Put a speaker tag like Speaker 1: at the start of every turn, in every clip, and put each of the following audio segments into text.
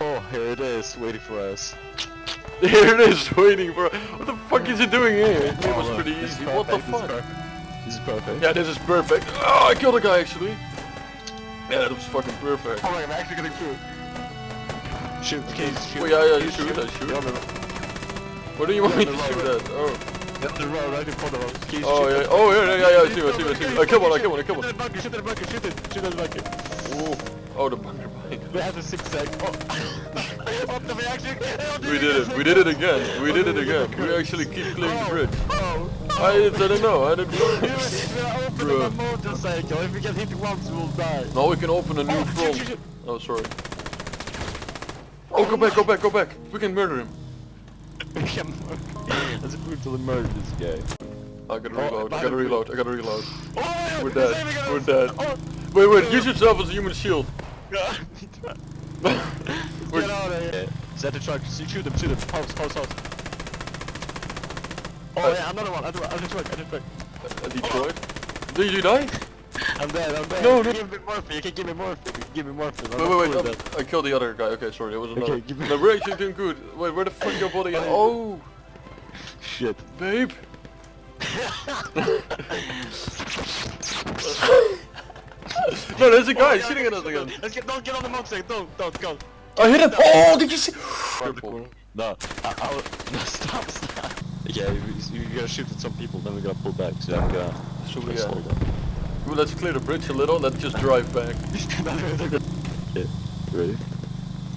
Speaker 1: Oh, here it is, waiting for us.
Speaker 2: Here it is, waiting for. What the fuck is it doing here? It oh, was
Speaker 1: Oh,
Speaker 2: pretty
Speaker 1: this is
Speaker 2: easy. What the
Speaker 1: this
Speaker 2: fuck?
Speaker 1: This is perfect.
Speaker 2: Yeah, this is perfect. Oh, I killed a guy actually. Yeah, that was fucking perfect.
Speaker 1: Oh god, I'm actually getting through. Shoot, case, shoot.
Speaker 2: Oh yeah, yeah, you shoot, I shoot.
Speaker 1: Yeah,
Speaker 2: What do you want me to shoot at? Oh.
Speaker 1: yeah, the road, right in front of us. Case,
Speaker 2: oh,
Speaker 1: oh
Speaker 2: yeah, oh yeah, yeah, yeah, yeah, I see, I see, I see. I kill one, I kill one, I kill
Speaker 1: Shoot
Speaker 2: one.
Speaker 1: at the bunker, shoot at the bunker, shoot it, shoot at the bunker.
Speaker 2: Oh, oh the bunker bike.
Speaker 1: We have a six sec. Oh, oh the reaction.
Speaker 2: We did it, we did it again, we did it again. We actually keep clearing the bridge.
Speaker 1: Oh, oh, oh.
Speaker 2: I didn't know, I didn't
Speaker 1: If we
Speaker 2: know.
Speaker 1: open
Speaker 2: Bruh.
Speaker 1: a motorcycle, if we get hit once, we'll die.
Speaker 2: Now we can open a new
Speaker 1: Oh,
Speaker 2: front. Oh, sorry. Oh, go back, go back, go back. We can murder him.
Speaker 1: Let's brutally murder this guy.
Speaker 2: I gotta
Speaker 1: Oh,
Speaker 2: reload, I gotta reload, I gotta reload.
Speaker 1: Oh,
Speaker 2: We're dead, we're dead.
Speaker 1: Oh,
Speaker 2: Wait, wait, use yourself as a human shield. We're-
Speaker 1: Get out of here. Set the truck. Shoot shoot him, shoot him. House, house, house. Oh yeah, another one, another, another truck, another truck.
Speaker 2: Uh, Detroit. Did you die?
Speaker 1: I'm dead, I'm dead.
Speaker 2: No, no.
Speaker 1: Give me morphine, you can give me morphine. Give me morphine. I'm
Speaker 2: Wait, wait, wait. oh, I killed the other guy. Okay, sorry, it was another.
Speaker 1: give me-
Speaker 2: No, we're actually doing good. Wait, where the fuck your body? at? Oh.
Speaker 1: Shit.
Speaker 2: babe. no, there's a guy
Speaker 1: Oh,
Speaker 2: shooting at us again.
Speaker 1: Let's get, don't get on the motorcycle, don't, don't, go.
Speaker 2: I hit him. Oh, did you see?
Speaker 1: No, I, I, no, stop, stop. Yeah, you, you gotta shoot at some people, then we're gonna pull back, so I'm gonna... Gonna
Speaker 2: yeah.
Speaker 1: slow down.
Speaker 2: Well, let's clear the bridge a little. Let's just drive back.
Speaker 1: yeah, ready?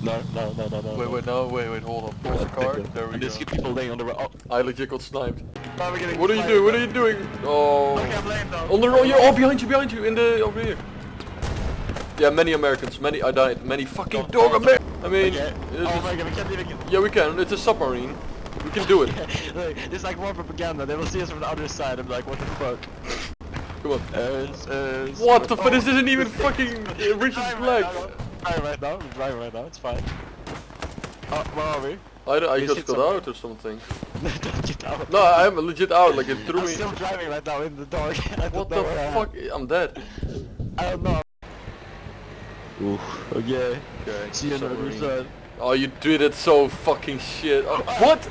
Speaker 1: No, no, no, no, no.
Speaker 2: Wait,
Speaker 1: no.
Speaker 2: wait, no, wait, wait, hold on. Pause the car. There we
Speaker 1: and
Speaker 2: go.
Speaker 1: there's people laying on the road. Oh,
Speaker 2: I legit got sniped. What are you doing? What are you doing? Oh.
Speaker 1: Okay, I'm laying down.
Speaker 2: On the road, oh, yeah, oh, behind you, behind you, in the, over here. Yeah, many Americans, many, I died, many fucking dog Amer- I mean,
Speaker 1: Okay. Oh my god, we can't even
Speaker 2: yeah, we can, it's a submarine. We can do it.
Speaker 1: Look, it's like more propaganda, they will see us from the other side, I'm like, what the fuck?
Speaker 2: Come on.
Speaker 1: Uh, uh,
Speaker 2: What the fuck,
Speaker 1: oh,
Speaker 2: this isn't even fucking uh, Richard's flag.
Speaker 1: right now, We're driving right now, we're driving right now, it's fine. Oh, where are we?
Speaker 2: I, I just got out or something.
Speaker 1: Don't get out.
Speaker 2: No, I'm legit out, like it threw
Speaker 1: I'm
Speaker 2: me.
Speaker 1: still driving right now in the dark.
Speaker 2: What the
Speaker 1: know where I am.
Speaker 2: fuck? I'm dead.
Speaker 1: I don't know. Oof. Okay.
Speaker 2: Okay.
Speaker 1: See you on the other side.
Speaker 2: Oh, you did it so fucking shit. Oh, what?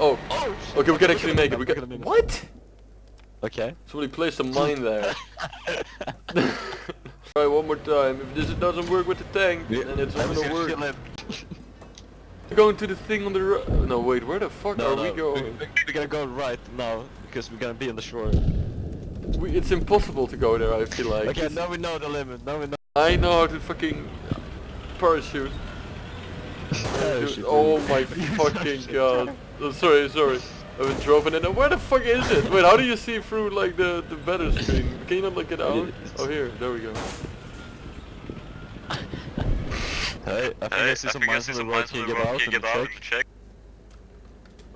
Speaker 2: Oh,
Speaker 1: Oh, shit.
Speaker 2: okay, we can actually make it. We can.
Speaker 1: look at the.
Speaker 2: What?
Speaker 1: Okay.
Speaker 2: Somebody placed a mine there. Alright, one more time. If this doesn't work with the tank, then it's not gonna work. We're going to the thing on the right. No, wait, where the fuck
Speaker 1: No,
Speaker 2: are
Speaker 1: no,
Speaker 2: we going?
Speaker 1: we- We're gonna go right now because we're gonna be on the shore.
Speaker 2: We, it's impossible to go there, I feel like.
Speaker 1: Okay, now we know the limit. Now we know.
Speaker 2: I know how to fucking parachute.
Speaker 1: Parachute.
Speaker 2: oh my fucking god. Oh, sorry, sorry. I was driving in. Where the fuck is it? Wait, how do you see through like the the better screen? Can you not look it out? Oh here, there we go.
Speaker 1: Hey, I think I see some mines on the road. Can you get out and check?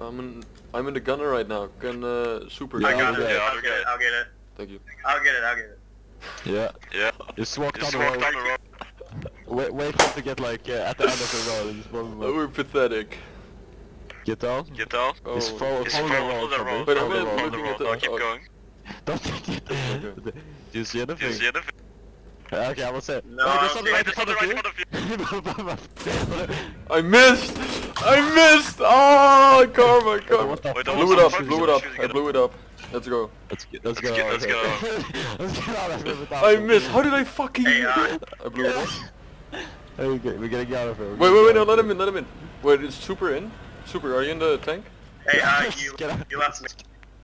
Speaker 2: I'm in I'm in the gunner right now. Can uh, super.
Speaker 1: Yeah,
Speaker 3: I got
Speaker 1: I'll
Speaker 3: it.
Speaker 1: get.
Speaker 3: I'll get it. I'll get it.
Speaker 2: Thank you.
Speaker 3: I'll get it. I'll get it.
Speaker 1: Yeah.
Speaker 3: Yeah.
Speaker 1: Just walk down the
Speaker 3: walk
Speaker 1: road.
Speaker 3: down the road.
Speaker 1: Wait, wait for him to get like uh, at the end of the road and just one
Speaker 2: Oh, we're pathetic.
Speaker 1: Get down.
Speaker 3: Get down.
Speaker 2: Oh.
Speaker 1: Just follow,
Speaker 3: Just
Speaker 1: follow,
Speaker 3: follow
Speaker 1: the
Speaker 3: the
Speaker 1: road.
Speaker 3: road.
Speaker 2: Wait,
Speaker 1: Follow
Speaker 2: I'm
Speaker 1: the road.
Speaker 2: looking at
Speaker 3: the
Speaker 2: the-
Speaker 3: road. I'll keep
Speaker 2: oh.
Speaker 3: going.
Speaker 1: Don't get
Speaker 2: Okay.
Speaker 1: Do you see anything?
Speaker 3: Do you see anything?
Speaker 1: Okay, I will say.
Speaker 3: No,
Speaker 1: Wait, there's
Speaker 3: okay,
Speaker 1: something right in
Speaker 3: there's
Speaker 1: front
Speaker 3: something
Speaker 1: of
Speaker 3: right in
Speaker 1: you.
Speaker 2: I missed! I missed! Oh, karma, karma.
Speaker 1: What the
Speaker 3: Wait,
Speaker 2: Blew it up,
Speaker 3: the
Speaker 2: blew it
Speaker 3: it?
Speaker 2: up. I blew it up. Let's go.
Speaker 1: Let's get, let's
Speaker 3: Let's
Speaker 1: go.
Speaker 3: get- let's
Speaker 1: okay.
Speaker 3: get
Speaker 1: let's get out of here without
Speaker 2: I missed. How did I fucking...
Speaker 3: Hey, uh,
Speaker 2: I blew it up.
Speaker 1: Hey, we get- we're getting out of here.
Speaker 2: Wait, wait, wait, no, let him in, let him in. Wait, is Super in? Super, are you in the tank?
Speaker 3: Hey, uh, you,
Speaker 1: Get out.
Speaker 3: you left me.